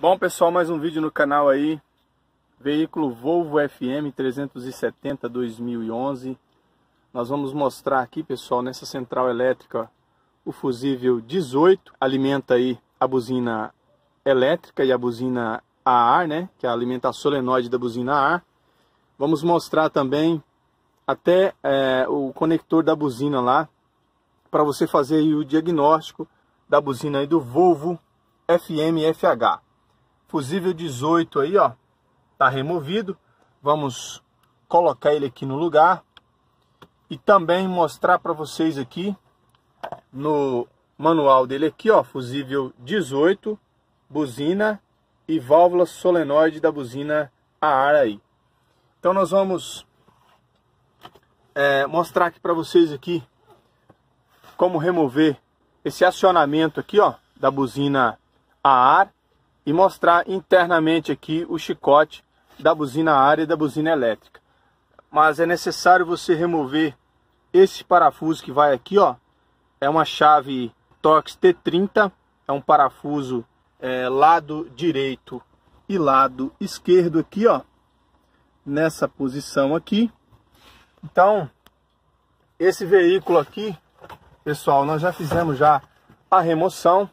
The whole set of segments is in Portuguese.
Bom pessoal, mais um vídeo no canal aí Veículo Volvo FM 370 2011 Nós vamos mostrar aqui pessoal, nessa central elétrica O fusível 18 Alimenta aí a buzina elétrica e a buzina a ar, né? Que alimenta a solenoide da buzina a ar Vamos mostrar também até é, o conector da buzina lá para você fazer o diagnóstico da buzina aí do Volvo FM FH. Fusível 18 aí, ó, tá removido. Vamos colocar ele aqui no lugar e também mostrar para vocês aqui no manual dele aqui, ó, fusível 18, buzina e válvula solenoide da buzina a ar aí. Então nós vamos é, mostrar aqui para vocês aqui como remover esse acionamento aqui, ó, da buzina a ar e mostrar internamente aqui o chicote da buzina a ar e da buzina elétrica. Mas é necessário você remover esse parafuso que vai aqui, ó. É uma chave Torx T30, é um parafuso é, lado direito e lado esquerdo aqui, ó. Nessa posição aqui. Então, esse veículo aqui, pessoal, nós já fizemos já a remoção.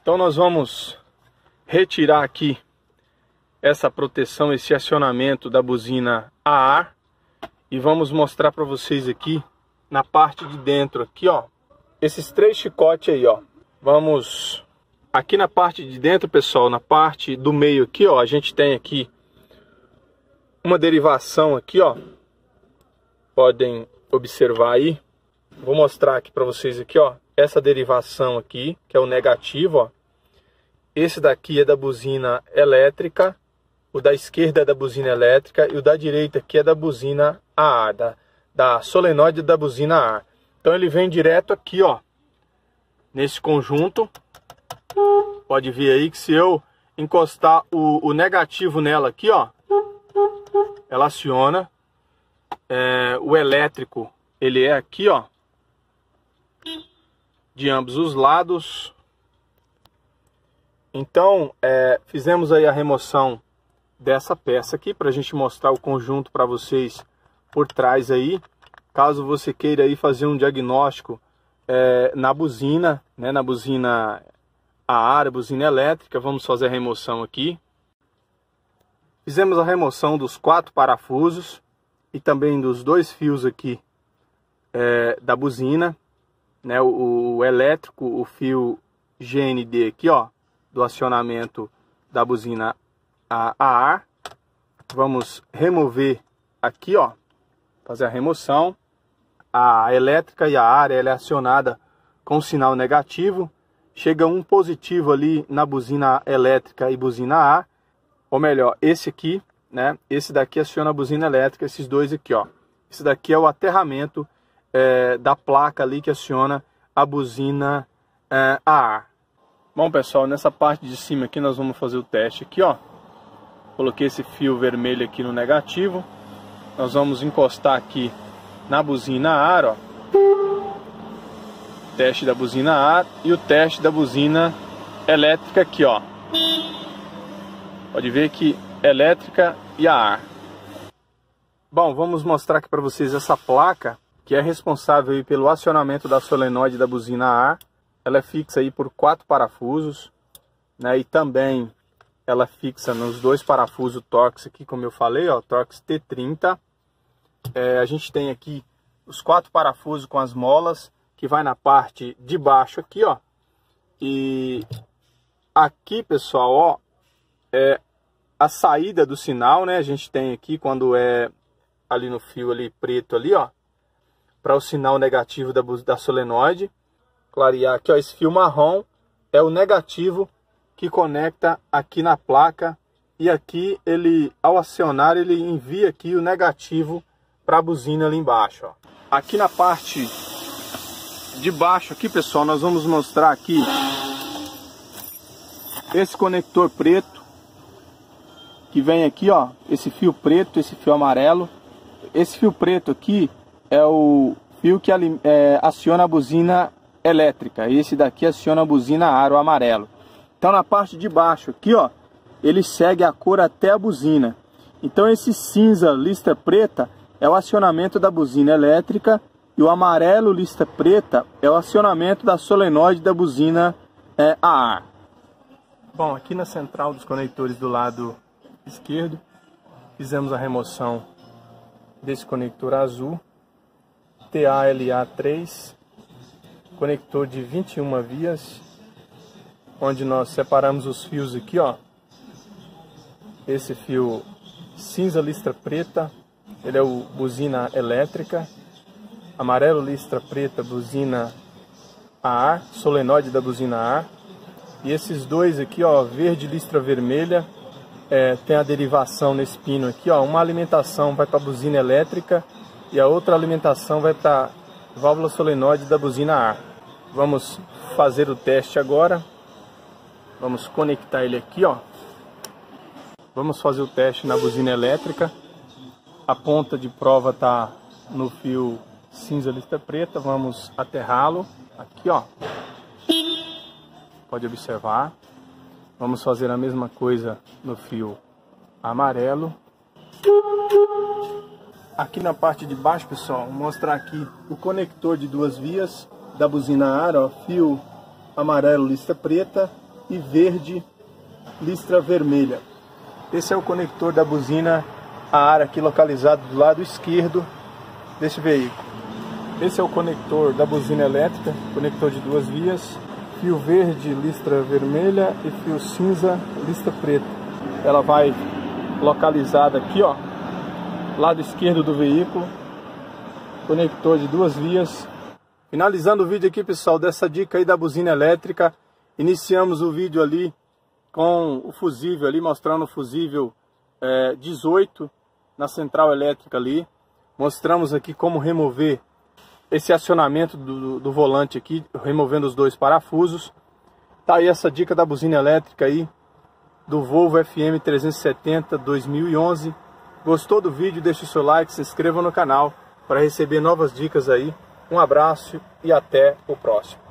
Então nós vamos retirar aqui essa proteção, esse acionamento da buzina a ar e vamos mostrar para vocês aqui na parte de dentro aqui, ó, esses três chicotes aí, ó. Vamos aqui na parte de dentro, pessoal, na parte do meio aqui, ó, a gente tem aqui uma derivação aqui, ó. Podem observar aí. Vou mostrar aqui para vocês aqui, ó, essa derivação aqui, que é o negativo, ó. Esse daqui é da buzina elétrica, o da esquerda é da buzina elétrica e o da direita aqui é da buzina a da, da solenoide da buzina a. Então ele vem direto aqui, ó, nesse conjunto. Pode ver aí que se eu encostar o, o negativo nela aqui, ó, ela aciona. É, o elétrico, ele é aqui, ó, de ambos os lados. Então, é, fizemos aí a remoção dessa peça aqui para a gente mostrar o conjunto para vocês por trás aí. Caso você queira aí fazer um diagnóstico é, na buzina, né, na buzina a ar, buzina elétrica, vamos fazer a remoção aqui. Fizemos a remoção dos quatro parafusos e também dos dois fios aqui é, da buzina, né, o, o, elétrico, o fio GND aqui, ó, do acionamento da buzina a, a ar. Vamos remover aqui, ó, fazer a remoção. A elétrica e a ar ela é acionada com sinal negativo. Chega um positivo ali na buzina elétrica e buzina A, ou melhor, esse aqui, né? Esse daqui aciona a buzina elétrica, esses dois aqui, ó. Esse daqui é o aterramento é, da placa ali que aciona a buzina é, a ar. Bom pessoal, nessa parte de cima aqui nós vamos fazer o teste aqui, ó. Coloquei esse fio vermelho aqui no negativo. Nós vamos encostar aqui na buzina ar, ó. Teste da buzina ar e o teste da buzina elétrica aqui, ó. Pode ver que elétrica e a ar. Bom, vamos mostrar aqui para vocês essa placa que é responsável pelo acionamento da solenoide da buzina ar. Ela é fixa aí por quatro parafusos, né? E também ela fixa nos dois parafusos Torx aqui, como eu falei, ó, Torx T30. É, a gente tem aqui os quatro parafusos com as molas, que vai na parte de baixo aqui, ó. E aqui, pessoal, ó, é a saída do sinal, né? A gente tem aqui quando é ali no fio ali preto ali, ó para o sinal negativo da, da solenoide. Clarear aqui, ó, esse fio marrom é o negativo que conecta aqui na placa e aqui ele, ao acionar, ele envia aqui o negativo para a buzina ali embaixo. Ó. Aqui na parte de baixo aqui, pessoal, nós vamos mostrar aqui esse conector preto que vem aqui, ó, esse fio preto, esse fio amarelo. Esse fio preto aqui é o fio que é, aciona a buzina elétrica. Esse daqui aciona a buzina aro amarelo. Então na parte de baixo aqui, ó, ele segue a cor até a buzina. Então esse cinza lista preta é o acionamento da buzina elétrica e o amarelo lista preta é o acionamento da solenoide da buzina é, a ar. Bom, aqui na central dos conectores do lado esquerdo, fizemos a remoção desse conector azul TALA3, conector de 21 vias, onde nós separamos os fios aqui, ó. Esse fio cinza listra preta, ele é o buzina elétrica, amarelo listra preta, buzina a ar, solenoide da buzina a. E esses dois aqui, ó, verde listra vermelha, é, tem a derivação nesse pino aqui, ó. Uma alimentação vai para a buzina elétrica e a outra alimentação vai para válvula solenoide da buzina a. Vamos fazer o teste agora. Vamos conectar ele aqui, ó. Vamos fazer o teste na buzina elétrica. A ponta de prova está no fio cinza lista preta. Vamos aterrá-lo aqui, ó. Pode observar. Vamos fazer a mesma coisa no fio amarelo. Aqui na parte de baixo, pessoal, mostrar aqui o conector de duas vias da buzina ar, ó, fio amarelo listra preta e verde listra vermelha. Esse é o conector da buzina ar aqui localizado do lado esquerdo desse veículo. Esse é o conector da buzina elétrica, conector de duas vias, fio verde, listra vermelha e fio cinza, listra preta. Ela vai localizada aqui, ó, lado esquerdo do veículo, conector de duas vias. Finalizando o vídeo aqui, pessoal, dessa dica aí da buzina elétrica, iniciamos o vídeo ali com o fusível ali, mostrando o fusível é, 18 na central elétrica ali. Mostramos aqui como remover esse acionamento do, do volante aqui, removendo os dois parafusos. Tá aí essa dica da buzina elétrica aí, do Volvo FM 370 2011. Gostou do vídeo? Deixe o seu like, se inscreva no canal para receber novas dicas aí. Um abraço e até o próximo.